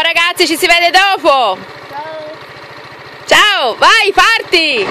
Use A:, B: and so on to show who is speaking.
A: Ciao ragazzi, ci si vede dopo!
B: Ciao.
A: Ciao, vai, parti!